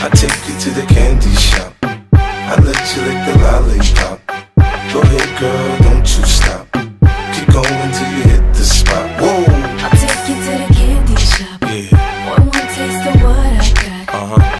I take you to the candy shop. I let you lick the lollipop. Go ahead, girl, don't you stop. Keep going till you hit the spot. Whoa. I take you to the candy shop. Yeah. One more taste of what I got. Uh huh.